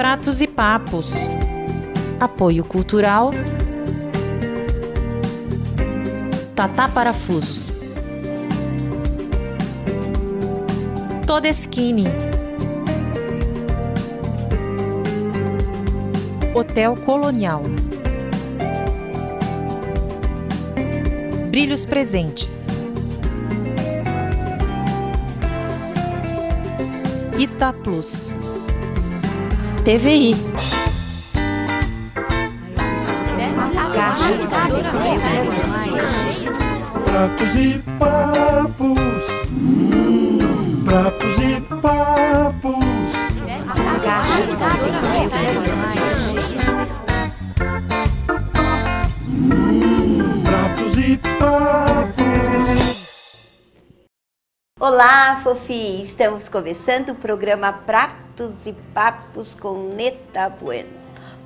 Pratos e Papos. Apoio Cultural. Tatá Parafusos. Todeschini. Hotel Colonial. Brilhos Presentes. Ita Plus. TVI. Pratos e papos. Pratos e papos. Pratos e papos. Olá, Fofi! Estamos começando o programa Pratos e Papos com Neta Bueno.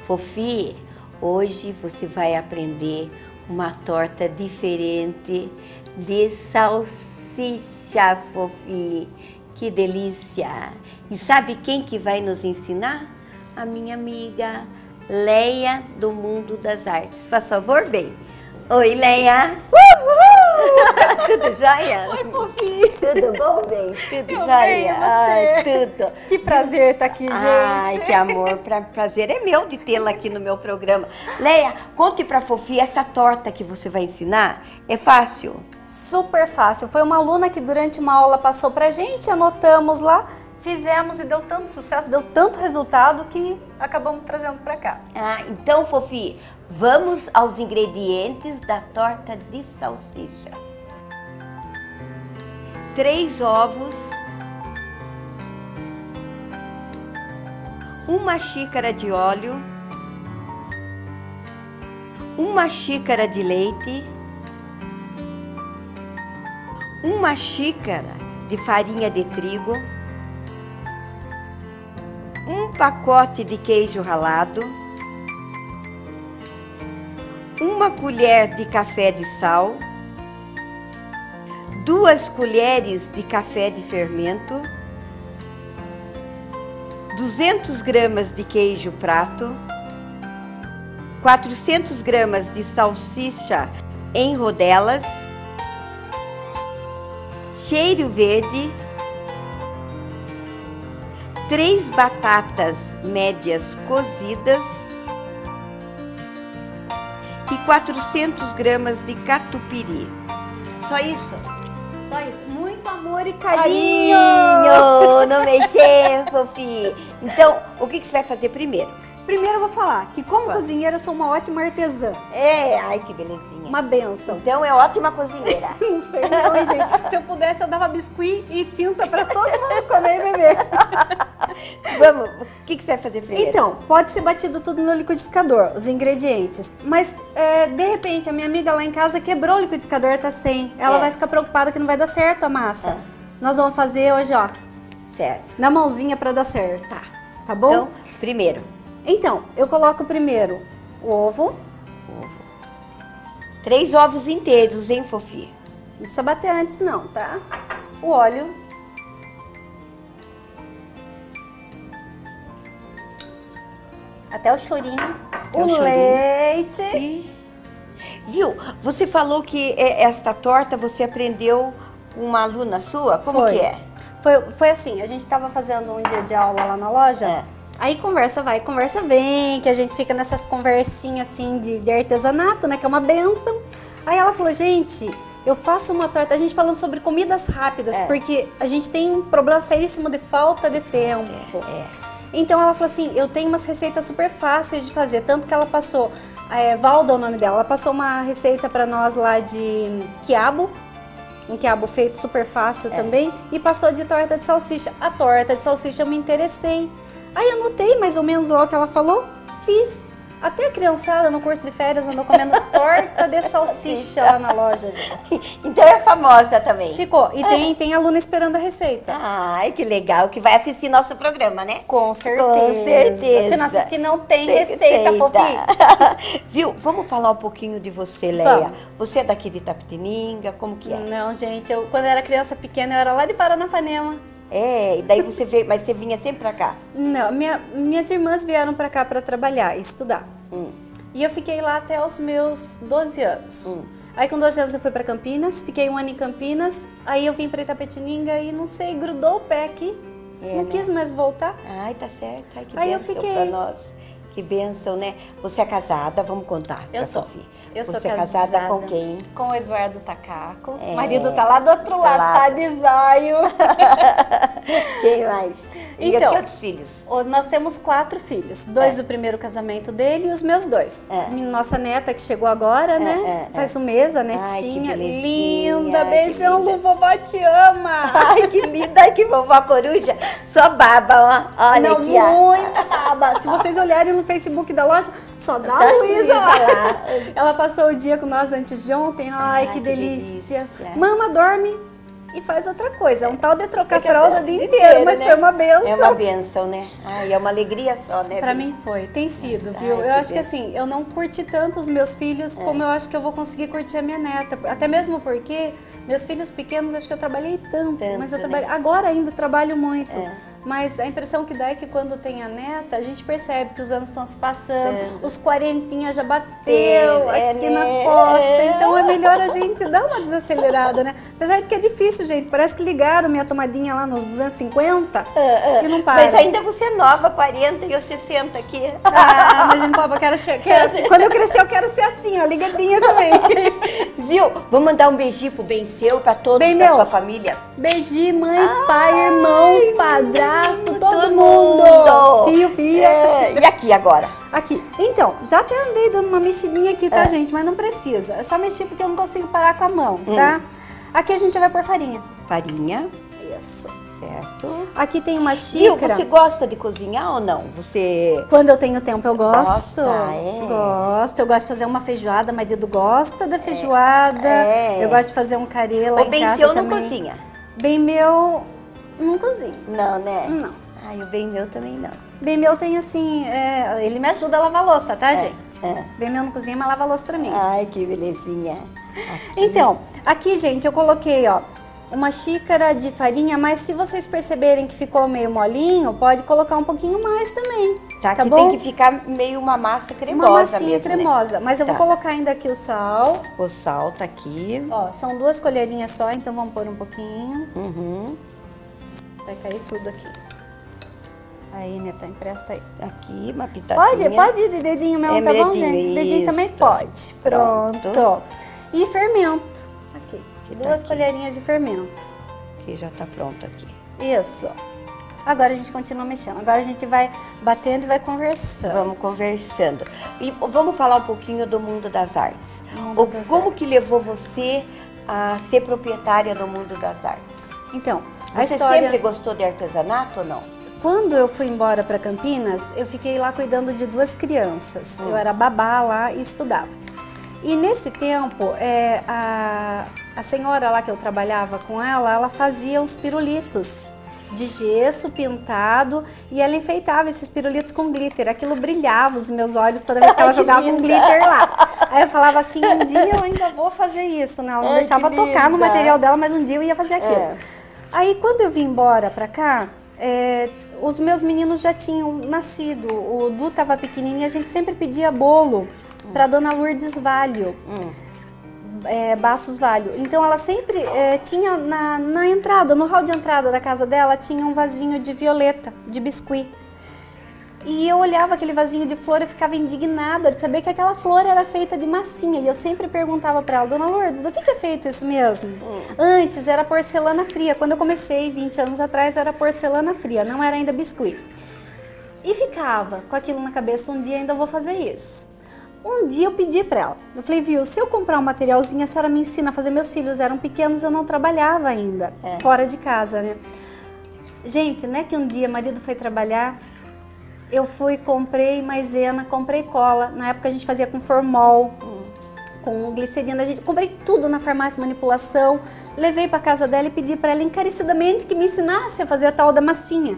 Fofi, hoje você vai aprender uma torta diferente de salsicha, Fofi. Que delícia! E sabe quem que vai nos ensinar? A minha amiga Leia do Mundo das Artes. Faz favor, bem. Oi, Leia! Tudo jóia? Oi, fofinho. Tudo bom, bem? Tudo Eu jóia? bem? Ai, tudo. Que prazer estar aqui, gente. Ai, que amor. Pra, prazer é meu de tê-la aqui no meu programa. Leia, conte pra Fofi, essa torta que você vai ensinar é fácil? Super fácil. Foi uma aluna que durante uma aula passou pra gente, anotamos lá, fizemos e deu tanto sucesso, deu tanto resultado que acabamos trazendo pra cá. Ah, então, Fofi, vamos aos ingredientes da torta de salsicha. Três ovos, uma xícara de óleo, uma xícara de leite, uma xícara de farinha de trigo, um pacote de queijo ralado, uma colher de café de sal, duas colheres de café de fermento, 200 gramas de queijo prato, 400 gramas de salsicha em rodelas, cheiro verde, três batatas médias cozidas e 400 gramas de catupiry. Só isso? Só isso. Muito amor e carinho. Carinho! Não mexer, fofi. Então, o que, que você vai fazer primeiro? Primeiro eu vou falar que como cozinheira eu sou uma ótima artesã. É, ai que belezinha. Uma benção. Então é ótima cozinheira. Não sei não, hein, gente. Se eu pudesse, eu dava biscuit e tinta pra todo mundo comer e beber. Vamos, o que, que você vai fazer primeiro? Então, pode ser batido tudo no liquidificador, os ingredientes. Mas, é, de repente, a minha amiga lá em casa quebrou o liquidificador, tá sem. Ela É. vai ficar preocupada que não vai dar certo a massa. É. Nós vamos fazer hoje, ó, Certo. na mãozinha pra dar certo. Tá. Tá bom? Então, primeiro, Então, eu coloco primeiro o ovo. três ovos inteiros, hein, fofi? Não precisa bater antes, não, tá? O óleo. Até o chorinho. Até o o chorinho. leite. Viu? Você falou que é, esta torta você aprendeu com uma aluna sua? Como Foi. que é? Foi, foi assim, a gente estava fazendo um dia de aula lá na loja. É. Aí conversa vai, conversa vem, que a gente fica nessas conversinhas assim de, de artesanato, né? Que é uma benção. Aí ela falou, gente, eu faço uma torta, a gente falando sobre comidas rápidas, É. porque a gente tem um problema seríssimo de falta de tempo. É. Então ela falou assim, eu tenho umas receitas super fáceis de fazer, tanto que ela passou, é, Valda é o nome dela, ela passou uma receita pra nós lá de quiabo, um quiabo feito super fácil também, e passou de torta de salsicha. A torta de salsicha eu me interessei. Aí anotei mais ou menos lá o que ela falou, fiz. Até a criançada no curso de férias andou comendo torta de salsicha lá na loja, gente. Então é famosa também. Ficou. E tem, tem aluna esperando a receita. Ai, que legal, que vai assistir nosso programa, né? Com certeza. Com certeza. Se não assistir, não tem, Tem receita, fofinho. Viu? Vamos falar um pouquinho de você, Leia. Vamos. Você é daqui de Tapetininga, como que é? Não, gente, eu, quando eu era criança pequena, eu era lá de Paranapanema. É, e daí você veio, mas você vinha sempre pra cá? Não, minha- minhas irmãs vieram pra cá pra trabalhar e estudar. Hum. E eu fiquei lá até os meus 12 anos. Hum. Aí com 12 anos eu fui pra Campinas, fiquei um ano em Campinas, aí eu vim pra Itapetininga e não sei, grudou o pé aqui. É, não né? quis mais voltar. Ai, tá certo. Ai, que Aí eu fiquei. pra nós. Que bênção, né? Você é casada, vamos contar Eu sou. Sofia. Eu sou Você é casada, casada com quem? Com o Eduardo Tacaco. É. O marido tá lá do outro Tá lado, lá. sai de zóio. Quem mais? E Então. que outros filhos? Ô, Nós temos quatro filhos, dois É. do primeiro casamento dele e os meus dois. É. Nossa neta que chegou agora, né? é, é. Faz um mês, a Ai, que netinha. belezinha, linda, ai, beijão, linda. Lu, vovó te ama. Ai, que linda, ai, que vovó coruja. Só baba, ó. Olha Não, aqui, ó. muita baba. Se vocês olharem no Facebook da loja, só dá Tá a Luísa lá. Ela passou o dia com nós antes de ontem. Ai, Ai, que, que delícia. delícia. Mama dorme e faz outra coisa. É um tal de trocar Fica fralda o dia inteiro, inteiro, mas né? foi uma benção. É uma benção, né? Ai, é uma alegria só, né? Pra mim foi, tem sido, viu? Ai, eu acho que assim, eu não curti tanto os meus filhos como eu acho que eu vou conseguir curtir a minha neta. Até mesmo porque meus filhos pequenos, acho que eu trabalhei tanto, Tanto, mas eu né? agora ainda trabalho muito. É. Mas a impressão que dá é que quando tem a neta, a gente percebe que os anos estão se passando, os quarentinha já bateu É, aqui né? na costa, É. então é melhor a gente dar uma desacelerada, né? Apesar de que é difícil, gente, parece que ligaram minha tomadinha lá nos 250 e não para. Mas ainda você é nova, 40 e eu 60 aqui. Ah, mas eu quero, quero- quando eu crescer eu quero ser assim, ó, ligadinha também. Viu? Vou mandar um beijinho pro bem seu, pra todos Bem da meu. sua família. Beiji, mãe, pai, irmãos, padrasto, todo, todo mundo. mundo. Fio, filha. É, e aqui agora? Aqui. Então, já até andei dando uma mexidinha aqui, tá, É. gente? Mas não precisa. É só mexer porque eu não consigo parar com a mão, tá? Aqui a gente vai pôr farinha. Farinha, Isso. certo. Aqui tem uma xícara. Você gosta de cozinhar ou não? Você. Quando eu tenho tempo, eu gosto. Gosta, é. Gosto. Eu gosto de fazer uma feijoada, marido gosta da feijoada. é. Eu gosto de fazer um carê lá O em bem seu não cozinha? Bem meu, não cozinha. Não, né? Não. Ai, o bem meu também não. Bem meu tem assim, é, ele me ajuda a lavar louça, tá, gente? é. Bem meu não cozinha, mas lava louça pra mim. Ai, que belezinha. Aqui. Então, aqui, gente, eu coloquei, ó, uma xícara de farinha, mas se vocês perceberem que ficou meio molinho, pode colocar um pouquinho mais também. Tá, Tá aqui bom? tem que ficar meio uma massa cremosa Uma massinha mesmo, né? cremosa. Mas eu vou Tá. colocar ainda aqui o sal. O sal tá aqui. Ó, são duas colherinhas só, então vamos pôr um pouquinho. Uhum. Vai cair tudo aqui. Aí, Neta, empresta aí. Aqui, uma pitadinha. Pode, pode ir de dedinho mesmo, É tá bom, gente? Dedinho também isso. pode. Pronto. Pronto. E fermento. Aqui. Que tá Duas aqui. colherinhas de fermento. Que já tá pronto aqui. Isso. Agora a gente continua mexendo. Agora a gente vai batendo e vai conversando. Vamos conversando. E vamos falar um pouquinho do mundo das artes. Mundo das como que artes. levou você a ser proprietária do mundo das artes? Então, Você história... sempre gostou de artesanato ou não? Quando eu fui embora para Campinas, eu fiquei lá cuidando de duas crianças. Eu era babá lá e estudava. E nesse tempo, é, a, a senhora lá que eu trabalhava com ela, ela fazia os pirulitos de gesso pintado e ela enfeitava esses pirulitos com glitter. Aquilo brilhava os meus olhos toda vez que ela Que jogava um linda! glitter lá. Aí eu falava assim, um dia eu ainda vou fazer isso, né? Ela não Ai, deixava tocar no material dela, mas um dia eu ia fazer aquilo. É. Aí quando eu vim embora pra cá, é, os meus meninos já tinham nascido. O Du tava pequenininho e a gente sempre pedia bolo pra Dona Lourdes Valho. É, Bassos Valho. Então ela sempre é, tinha na, na entrada, no hall de entrada da casa dela, tinha um vasinho de violeta, de biscuit. E eu olhava aquele vasinho de flor e ficava indignada de saber que aquela flor era feita de massinha. E eu sempre perguntava para ela, Dona Lourdes, do que, que é feito isso mesmo? Antes era porcelana fria. Quando eu comecei, 20 anos atrás, era porcelana fria, não era ainda biscuit. E ficava com aquilo na cabeça, um dia ainda vou fazer isso. Um dia eu pedi para ela, eu falei, viu, se eu comprar um materialzinho, a senhora me ensina a fazer. Meus filhos eram pequenos, eu não trabalhava ainda, fora de casa, né? Gente, não é que um dia marido foi trabalhar, eu fui, comprei maisena, comprei cola. Na época a gente fazia com formol, com glicerina. A gente comprei tudo na farmácia manipulação. Levei para casa dela e pedi para ela encarecidamente que me ensinasse a fazer a tal da massinha.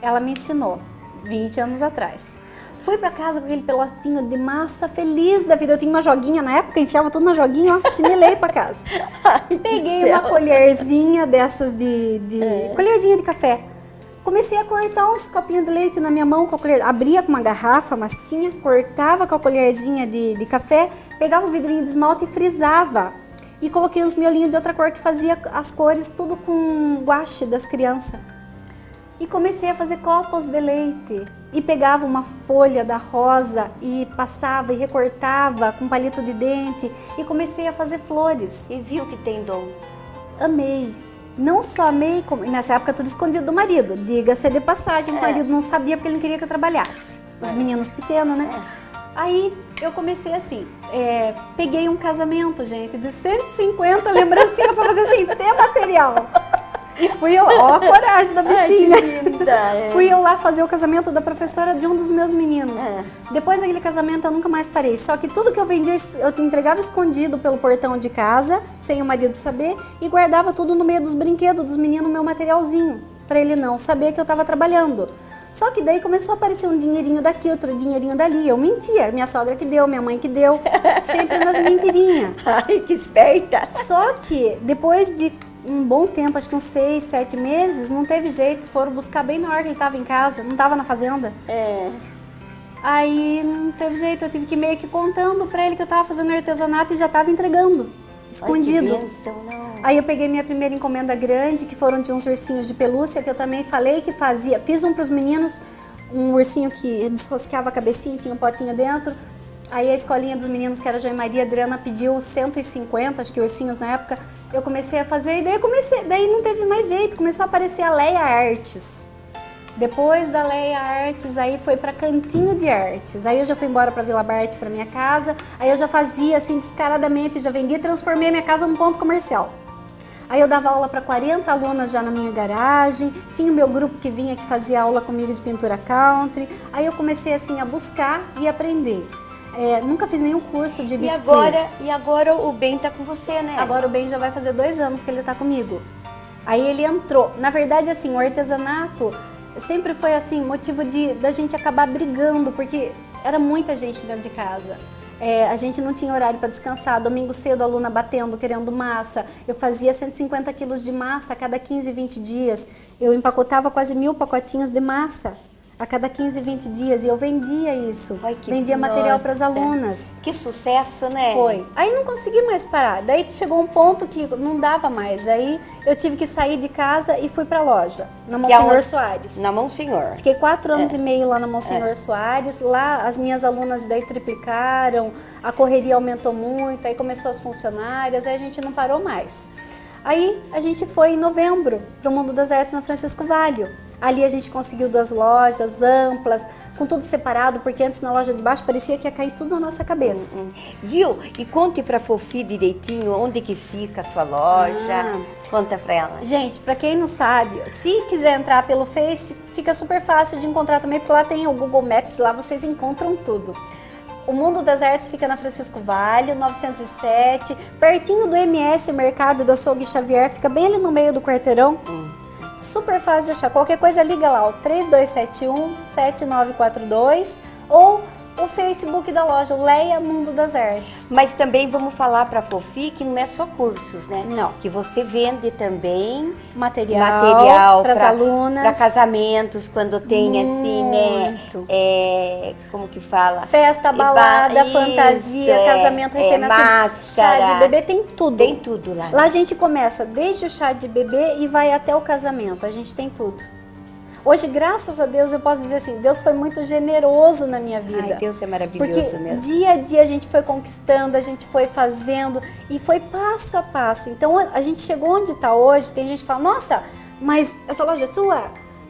Ela me ensinou, 20 anos atrás. Fui pra casa com aquele pelotinho de massa, feliz da vida. Eu tinha uma joguinha na época, enfiava tudo na joguinha, ó, chinelei pra casa. Peguei uma colherzinha dessas de. de É. colherzinha de café. Comecei a cortar uns copinhos de leite na minha mão com a colher. Abria com uma garrafa, massinha, cortava com a colherzinha de, de café, pegava o vidrinho de esmalte e frisava. E coloquei uns miolinhos de outra cor que fazia as cores tudo com guache das crianças. E comecei a fazer copos de leite. E pegava uma folha da rosa e passava e recortava com palito de dente. E comecei a fazer flores. E viu que tem dom. Amei. Não só amei, como... nessa época tudo escondido do marido. Diga-se de passagem, o É. marido não sabia porque ele não queria que eu trabalhasse. Os meninos pequenos, né? Aí eu comecei assim, é, peguei um casamento, gente, de 150 lembrancinhas pra fazer sem ter material. E fui eu, ó a coragem da bichinha. linda, é. Fui eu lá fazer o casamento da professora de um dos meus meninos. É. Depois daquele casamento eu nunca mais parei. Só que tudo que eu vendia eu entregava escondido pelo portão de casa, sem o marido saber, e guardava tudo no meio dos brinquedos dos meninos, meu materialzinho, Pra ele não saber que eu tava trabalhando. Só que daí começou a aparecer um dinheirinho daqui, outro dinheirinho dali. Eu mentia, minha sogra que deu, minha mãe que deu, sempre nas mentirinhas. Ai, que esperta. Só que depois de um bom tempo, acho que uns seis, sete meses, não teve jeito. Foram buscar bem na hora que ele estava em casa, não estava na fazenda. É. Aí não teve jeito, eu tive que meio que contando pra ele que eu estava fazendo artesanato e já estava entregando, escondido. Ai, bênção, não. Aí eu peguei minha primeira encomenda grande, que foram de uns ursinhos de pelúcia, que eu também falei que fazia. Fiz um para os meninos, um ursinho que desrosqueava a cabecinha, tinha um potinho dentro. Aí a escolinha dos meninos, que era a Joia Maria Adriana, pediu 150, acho que ursinhos na época. Eu comecei a fazer e daí comecei, daí não teve mais jeito, começou a aparecer a Leia Artes. Depois da Leia Artes, aí foi para Cantinho de Artes. Aí eu já fui embora para Vila Barte, para minha casa. Aí eu já fazia assim descaradamente, já vendia, transformei a minha casa num ponto comercial. Aí eu dava aula para 40 alunas já na minha garagem. Tinha o meu grupo que vinha que fazia aula comigo de pintura country. Aí eu comecei assim a buscar e aprender. É, nunca fiz nenhum curso de E biscuit. agora, e agora o Ben tá com você, né? Agora o Ben já vai fazer dois anos que ele tá comigo. Aí ele entrou. Na verdade, assim, o artesanato sempre foi assim motivo de da gente acabar brigando, porque era muita gente dentro de casa. É, a gente não tinha horário para descansar. Domingo cedo, a aluna batendo, querendo massa. Eu fazia 150 quilos de massa a cada 15, 20 dias. Eu empacotava quase mil pacotinhos de massa a cada 15, 20 dias. E eu vendia isso. Ai, vendia material para as nossa. alunas. Que sucesso, né? Foi. Aí não consegui mais parar. Daí chegou um ponto que não dava mais. Aí eu tive que sair de casa e fui pra loja, na é Monsenhor onde- Soares. Na mão, senhor. Fiquei quatro anos É. e meio lá na Monsenhor Soares. Lá as minhas alunas daí triplicaram, a correria aumentou muito, aí começou as funcionárias, aí a gente não parou mais. Aí a gente foi em novembro para o Mundo das Artes na Francisco Valho. Ali a gente conseguiu duas lojas amplas, com tudo separado, porque antes na loja de baixo parecia que ia cair tudo na nossa cabeça. Hum. Viu? E conte pra Fofi direitinho onde que fica a sua loja. Ah. Conta pra ela. Gente, pra quem não sabe, se quiser entrar pelo Face, fica super fácil de encontrar também, porque lá tem o Google Maps, lá vocês encontram tudo. O Mundo das Artes fica na Francisco Vale, 907, pertinho do MS Mercado do Açougue Xavier, fica bem ali no meio do quarteirão. Super fácil de achar. Qualquer coisa liga lá, o 3271 7942 ou o Facebook da loja, o Leia Mundo das Artes. Mas também vamos falar pra Fofi que não é só cursos, né? Não. Que você vende também Material, material para alunas. Pra casamentos, quando tem assim, né? Muito. É, como que fala? Festa, ba- balada, isso, fantasia, é, casamento é, recém-nascido, chá máscara. de bebê, tem tudo. Tem tudo lá. Lá a gente começa desde o chá de bebê e vai até o casamento, a gente tem tudo. Hoje, graças a Deus, eu posso dizer assim, Deus foi muito generoso na minha vida. Ai, Deus é maravilhoso Porque mesmo. dia a dia a gente foi conquistando, a gente foi fazendo e foi passo a passo. Então a gente chegou onde está hoje. Tem gente que fala: Nossa, mas essa loja é sua?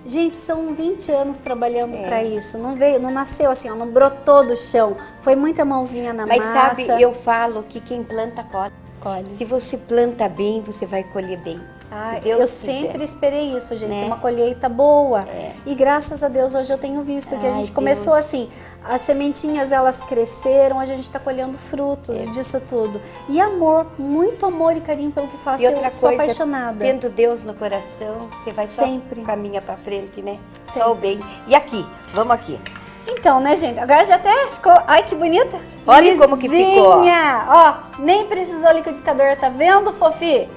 Gente, são 20 anos trabalhando É. para isso. Não veio, não nasceu assim, ó, não brotou do chão. Foi muita mãozinha na Mas massa. sabe, eu falo que quem planta colhe. Colhe. Se você planta bem, você vai colher bem. Ah, eu quiser. sempre esperei isso, gente, Né? uma colheita boa. É. E graças a Deus hoje eu tenho visto que a Ai, gente começou Deus. assim, as sementinhas elas cresceram, hoje a gente está colhendo frutos É. disso tudo. E amor, muito amor e carinho pelo que faço. E outra eu sou coisa, apaixonada. tendo Deus no coração, você vai Sempre. só caminha pra frente, né? Sempre. Só o bem. E aqui, vamos aqui. Então, né, gente? Agora já até ficou. Ai, que bonita. Olha como que ficou. Ó, nem precisou liquidificador, tá vendo, Fofi?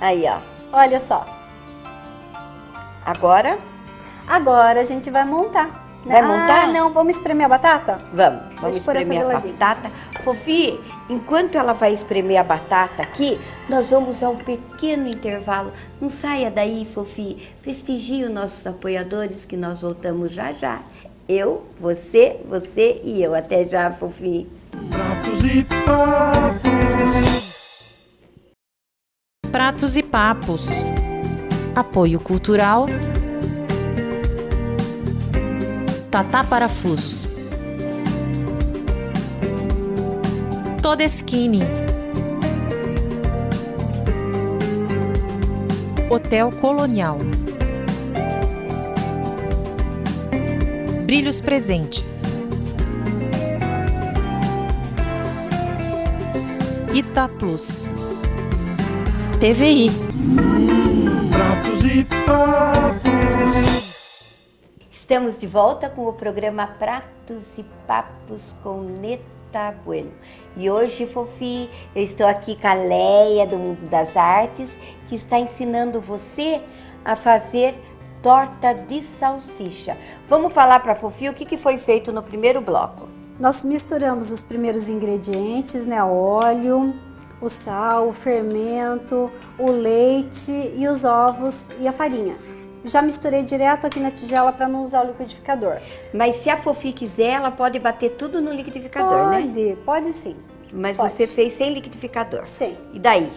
Aí, ó. Olha só. Agora, Agora a gente vai montar. né? Vai montar? Ah, não, vamos espremer a batata? vamos. Vamos eu pôr essa espremer a batata. Fofi, enquanto ela vai espremer a batata aqui, nós vamos a um pequeno intervalo. Não saia daí, Fofi. Prestigie os nossos apoiadores que nós voltamos já já. Eu, você, você e eu. Até já, Fofi. Pratos e papos. Pratos e papos. Apoio cultural. Tatá Parafusos. Todeskine. Hotel Colonial. Brilhos Presentes. Ita Plus. TVI. Pratos e papos. Estamos de volta com o programa Pratos e Papos com Neta Bueno. E hoje, Fofi, eu estou aqui com a Leia do Mundo das Artes, que está ensinando você a fazer torta de salsicha. Vamos falar para a Fofi o que, que foi feito no primeiro bloco. Nós misturamos os primeiros ingredientes, né? Óleo, o sal, o fermento, o leite e os ovos e a farinha. Já misturei direto aqui na tigela para não usar o liquidificador. Mas se a Fofi quiser, ela pode bater tudo no liquidificador, né? pode, pode sim. Mas pode. você fez sem liquidificador. Sim. E daí?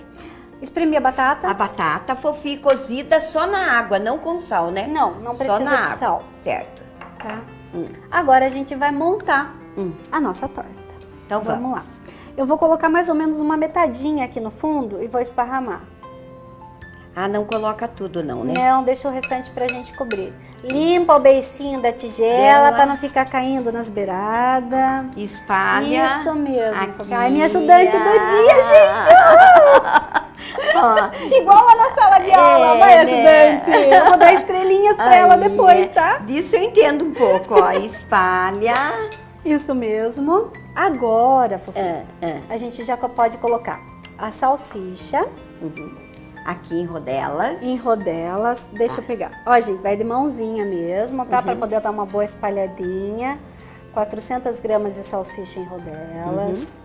Espremi a batata. A batata, Fofi, cozida só na água, não com sal, né? Não, não Só precisa na de água. sal. Certo. Tá? Agora a gente vai montar Hum. a nossa torta. Então vamos. lá. Eu vou colocar mais ou menos uma metadinha aqui no fundo e vou esparramar. Ah, não coloca tudo não, né? Não, deixa o restante pra gente cobrir. Limpa o beicinho da tigela Dela. pra não ficar caindo nas beiradas. Espalha. Isso mesmo. Aqui. Ai, minha ajudante do dia, gente. Ó, Igual lá na sala de aula, É, vai né? ajudante. Eu vou dar estrelinhas pra ela aí, depois, é. tá? Disso eu entendo um pouco, ó. Espalha. Isso mesmo. Agora, Fofi, Ah, ah. a gente já pode colocar a salsicha Uhum. Aqui em rodelas. em rodelas. Deixa eu pegar. Ó, gente, vai de mãozinha mesmo, tá? Pra poder dar uma boa espalhadinha. 400 gramas de salsicha em rodelas.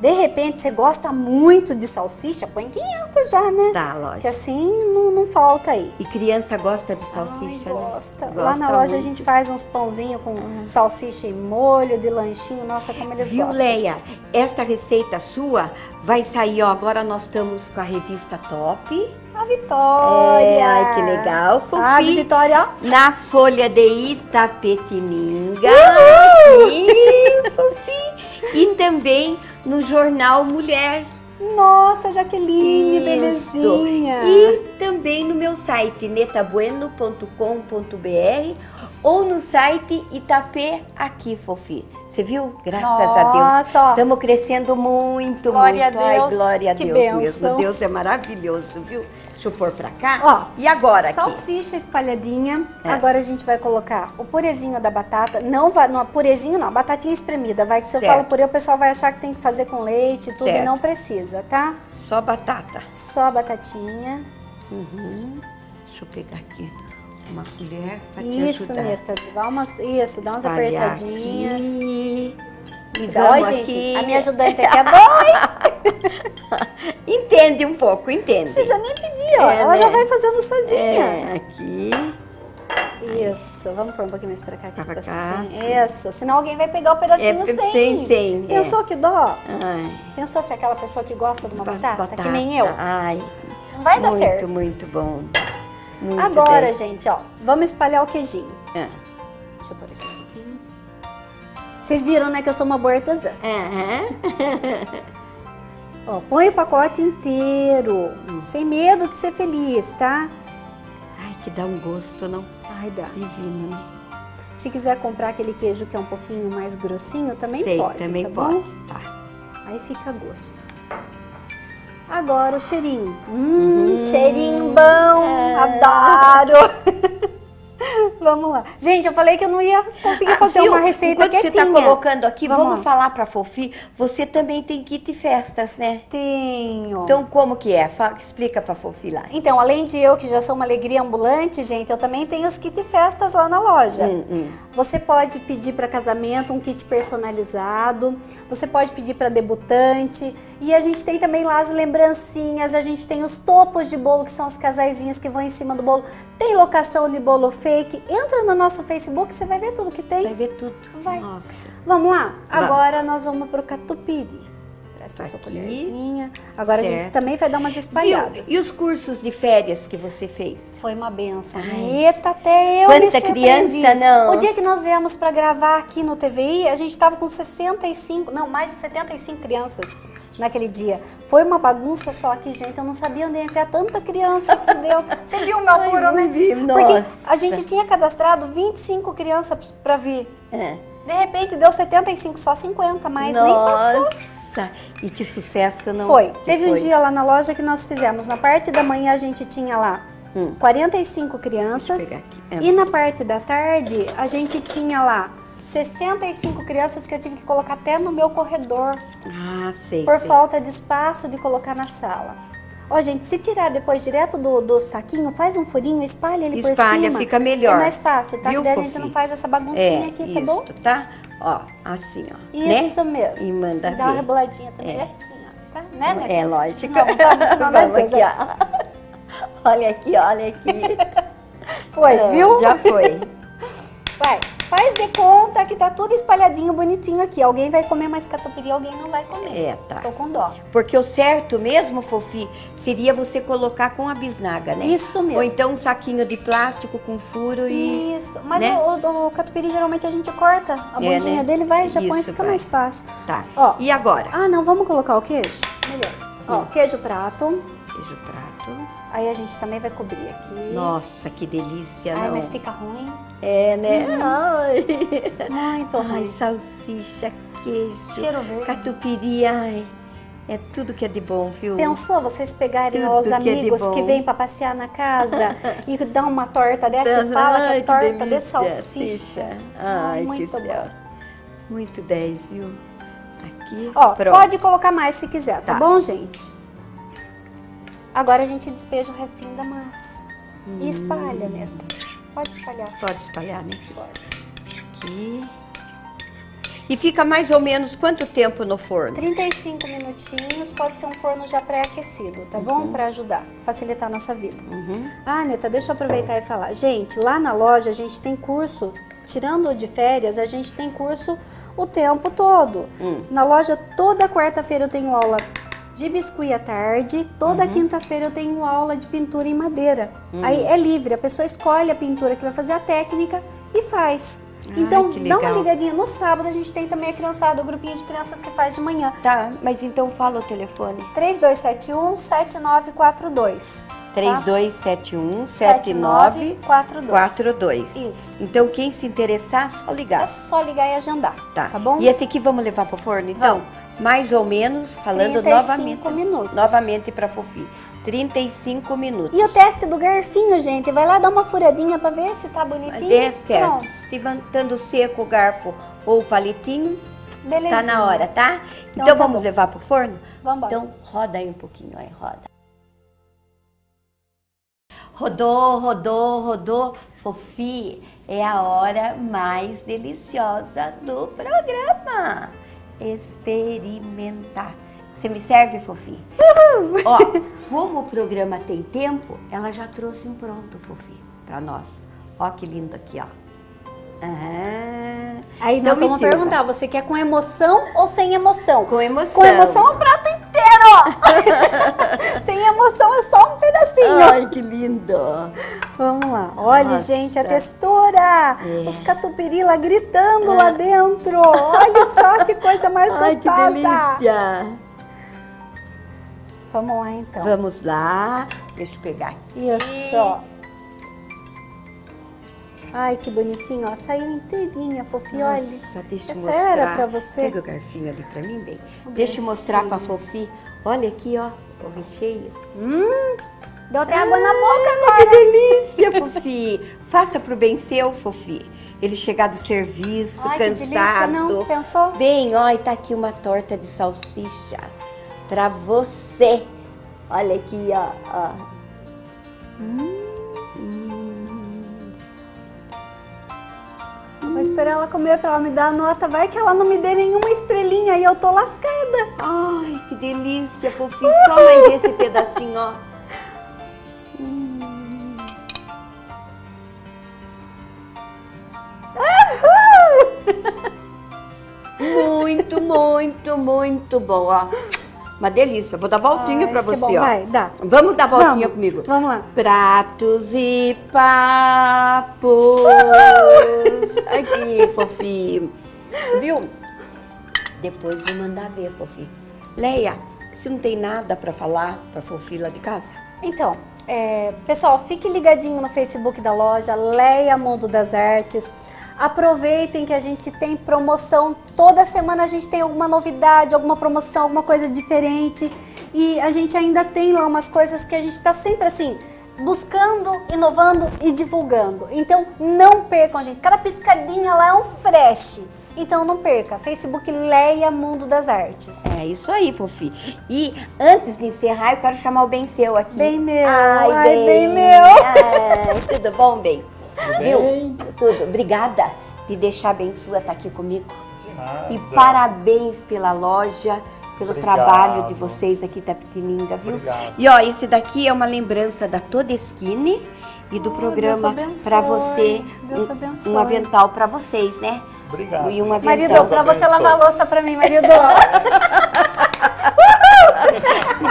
De repente, você gosta muito de salsicha, põe 500 já, né? Tá, Que lógico. assim não, não falta aí. E criança gosta de salsicha, Ai, né? gosta. Lá Gosta na loja a muito. gente faz uns pãozinhos com salsicha e molho, de lanchinho. Nossa, como eles Viu, gostam. Leia? Esta receita sua vai sair, ó. Agora nós estamos com a revista Top. A Vitória. É, ai, que legal, Fofi. Sabe, Vitória, ó. Na Folha de Itapetininga. Aqui, Fofi. E também no jornal Mulher. Nossa, Jaqueline, Isso. belezinha. E também no meu site netabueno.com.br ou no site Itapê aqui, Fofi. Você viu? Graças a Deus. Nossa. Estamos crescendo muito, Glória muito. a Deus, Ai, glória a que Deus mesmo. Deus é maravilhoso, viu? Deixa eu pôr pra cá. Ó, e agora aqui? Salsicha espalhadinha. É. Agora a gente vai colocar o purezinho da batata. Não vai, não, purezinho não, batatinha espremida. Vai que se eu Certo. falo purê, o pessoal vai achar que tem que fazer com leite e tudo Certo. e não precisa, tá? Só batata. Só batatinha. Uhum. Deixa eu pegar aqui uma colher pra te Isso, ajudar. Neta. Dá umas, isso, dá umas Espalhar apertadinhas. aqui. E Ó, vamos gente, aqui. a minha ajudante aqui é boa, hein? Entende um pouco, entende. Não precisa nem pedir, ó. É, Ela já né? vai fazendo sozinha. É, aqui. Isso, vamos pôr um pouquinho mais pra cá. Que Pra cá, assim. Isso, senão alguém vai pegar o pedacinho É, sem. sem, sem, é. Pensou que dó? Ai, Pensou se é aquela pessoa que gosta de uma ba- batata, que nem eu? Ai, Não vai dar muito, certo. muito bom. Muito Agora, gente, ó, vamos espalhar o queijinho. Ah. Deixa eu pôr aqui um. Vocês viram, né, que eu sou uma boa artesã. Aham. Ó, põe o pacote inteiro, Hum. sem medo de ser feliz, tá? Ai, que dá um gosto, não? Ai, dá. Divino, né? Se quiser comprar aquele queijo que é um pouquinho mais grossinho, também Sei, pode, também tá pode. bom? Tá. Aí fica a gosto. Agora o cheirinho. Hum, cheirinho bom, É. adoro. Vamos lá. Gente, eu falei que eu não ia conseguir Ah, fazer viu? uma receita Enquanto você está colocando aqui, vamos, Vamos falar para Fofi. Você também tem kit festas, né? Tenho. Então, como que é? Fala- explica para Fofi lá. Então, além de eu, que já sou uma alegria ambulante, gente, eu também tenho os kit festas lá na loja. Hum, hum. Você pode pedir para casamento um kit personalizado, você pode pedir para debutante, e a gente tem também lá as lembrancinhas, a gente tem os topos de bolo, que são os casaizinhos que vão em cima do bolo. Tem locação de bolo fake. Entra no nosso Facebook, você vai ver tudo que tem. Vai ver tudo. Vai. Nossa. Vamos lá? Agora nós vamos pro catupiry. Presta a sua Aqui. colherzinha. Agora a gente Certo. também vai dar umas espalhadas. Viu? E os cursos de férias que você fez? Foi uma benção. Ai. Eita, até eu Quanta me surpreendi. criança, não? O dia que nós viemos para gravar aqui no TVI, a gente estava com 65, não, mais de 75 crianças naquele dia. Foi uma bagunça só que, gente, eu não sabia onde ia enfiar tanta criança que deu. Você viu o meu apuro, né? vi, Porque nossa. a gente tinha cadastrado 25 crianças para vir. É. De repente deu 75, só 50, mas nem passou. Nossa. E que sucesso, não? Foi. Teve um foi? dia lá na loja que nós fizemos. Na parte da manhã a gente tinha lá Hum. 45 crianças. Aqui. É. E na parte da tarde a gente tinha lá 65 crianças que eu tive que colocar até no meu corredor. Ah, sei. Por sei. falta de espaço de colocar na sala. Ó, gente, se tirar depois direto do, do saquinho, faz um furinho, espalha ele por Espalha, cima. fica melhor. É mais fácil, tá? Viu, daí a gente não faz essa baguncinha É, aqui, tá isso, bom? tá? Ó, assim, ó. Isso né? mesmo. E manda Se dá uma ver. reboladinha também, É. assim, ó. Tá? Né, né? É, lógico. Não, vamos, Vamos dois, aqui, ó. Olha aqui, olha aqui. Foi, É, viu? Já foi. Vai, faz de conta que tá tudo espalhadinho, bonitinho aqui. Alguém vai comer mais catupiry, alguém não vai comer. É, tá. Tô com dó. Porque o certo mesmo, Fofi, seria você colocar com a bisnaga, né? Isso mesmo. Ou então um saquinho de plástico com furo e... Isso, mas né? o, o, o catupiry geralmente a gente corta. A É, bundinha né? dele vai, já põe, fica vai. mais fácil. Tá. Ó. E agora? Ah, não, vamos colocar o queijo? Melhor. Ó, Hum. queijo prato. Queijo prato. Aí a gente também vai cobrir aqui. Nossa, que delícia, Ai, não? mas fica ruim. É, né? Ai. Muito ai, ruim. salsicha, queijo, Cheiro verde. catupiry, ai. É tudo que é de bom, viu? Pensou vocês pegarem Tudo os que é amigos que, bom. vêm pra passear na casa e dar uma torta dessa e fala que Ai, é torta de salsicha. Ai, muito que bom. céu. Muito 10, viu? Aqui, Ó, pronto. pode colocar mais se quiser, tá, Tá. bom, gente? Agora a gente despeja o restinho da massa. E espalha, Neta. Pode espalhar. Pode espalhar, né? Pode. Aqui. E fica mais ou menos quanto tempo no forno? 35 minutinhos, pode ser um forno já pré-aquecido, tá bom? Pra ajudar, facilitar a nossa vida. Uhum. Ah, Neta, deixa eu aproveitar e falar. Gente, lá na loja a gente tem curso, tirando o de férias, a gente tem curso o tempo todo. Hum. Na loja, toda quarta-feira eu tenho aula de biscuit à tarde, toda Uhum. quinta-feira eu tenho aula de pintura em madeira. Hum. Aí é livre, a pessoa escolhe a pintura que vai fazer a técnica e faz. Ai, então, que dá uma ligadinha. No sábado a gente tem também a criançada, o grupinho de crianças que faz de manhã. Tá, mas então fala o telefone. 3271 7942. tá? 3271 7942. 7942. Isso. Então, quem se interessar, só É ligar. só ligar e agendar. Tá. Tá bom? E esse aqui vamos levar pro forno, então? Mais ou menos, falando 35 novamente. minutos. Novamente pra Fofi. 35 minutos. E o teste do garfinho, gente, vai lá dar uma furadinha pra ver se tá bonitinho. É certo. Estando seco o garfo ou o palitinho, Beleza. tá na hora, tá? Então, tá vamos bom. levar pro forno? Vamos. Então roda aí um pouquinho, aí roda. Rodou, rodou, rodou. Fofi, é a hora mais deliciosa do programa. Experimentar. Você me serve, Fofi? Ó, como o programa tem tempo, ela já trouxe um pronto, Fofi, pra nós. Ó que lindo aqui, ó. Ah, Aí então vamos sirva. perguntar, você quer com emoção ou sem emoção? Com emoção. Com emoção é o prato inteiro! sem emoção é só um pedacinho. Ai, que lindo. Vamos lá. Olha, Nossa. gente, a textura. É. Os catupiry lá gritando lá dentro. Olha só que coisa mais Ai, que gostosa. delícia. Vamos lá, então. Vamos lá. Deixa eu pegar. Isso. Ai, que bonitinho, ó. Saiu inteirinha, fofinha, olha. Nossa, deixa eu Essa mostrar. era pra você? Pega o garfinho ali pra mim, bem. Deixa eu mostrar pra Fofi. Olha aqui, ó, o recheio. Hum, Deu até água na boca Que agora. delícia, Fofi. Faça pro bem seu, Fofi. Ele chegar do serviço, Ai, que delícia, cansado. não? Pensou? Bem, ó, e tá aqui uma torta de salsicha pra você. Olha aqui, ó. ó. Eu Vou esperar ela comer pra ela me dar a nota. Vai que ela não me dê nenhuma estrelinha e eu tô lascada. Ai, que delícia, Fofi. Só mais esse pedacinho, ó. Hum. Muito, muito, muito bom, ó. Uma delícia. Vou dar voltinha que você, bom. ó. Vai, dá. Vamos dar voltinha Vamos, comigo. Vamos lá. Pratos e papos. Aqui, fofinho. Viu? Depois vou mandar ver, fofinho. Leia, se não tem nada pra falar pra Fofi lá de casa. Então, é, pessoal, fique ligadinho no Facebook da loja Leia Mundo das Artes. Aproveitem que a gente tem promoção. Toda semana a gente tem alguma novidade, alguma promoção, alguma coisa diferente. E a gente ainda tem lá umas coisas que a gente está sempre assim, buscando, inovando e divulgando. Então não percam, gente. Cada piscadinha lá é um fresh. Então não perca. Facebook Leia Mundo das Artes. É isso aí, Fofi. E antes de encerrar, eu quero chamar o bem seu aqui. Bem meu. Ai, Ai, bem, bem meu. Ai, tudo bom, bem? Viu? Tudo. Obrigada de deixar a bem estar aqui comigo. E parabéns pela loja, pelo Obrigado. trabalho de vocês aqui da Pitininga, viu? Obrigado. E ó, esse daqui é uma lembrança da Toda Skinny e do Oh, programa para você, Deus um- abençoe. um, avental para vocês, né? Obrigado. E um avental. Marido, pra você lavar a louça pra mim, marido.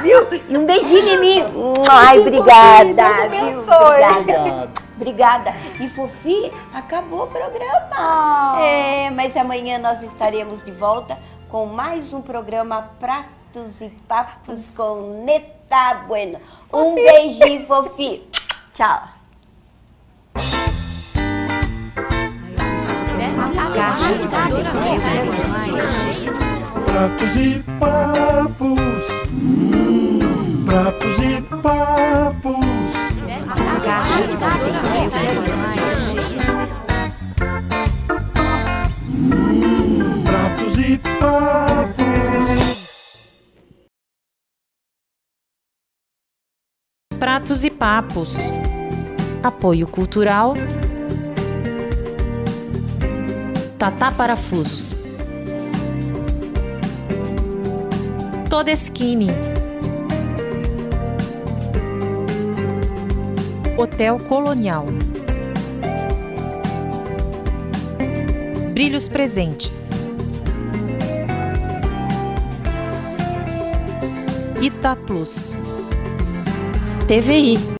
Viu? E um beijinho em mim. Ai, obrigada. Deus abençoe. Obrigada. Obrigada. E Fofi, acabou o programa. É, mas amanhã nós estaremos de volta com mais um programa Pratos e Papos com Neta Bueno. Um beijinho, Fofi. Tchau. Pratos e papos. Hum, pratos e papos. Pratos e papos. Apoio cultural. Tatá Parafusos. Todeskine. Hotel Colonial. Brilhos Presentes. Ita Plus. TVI.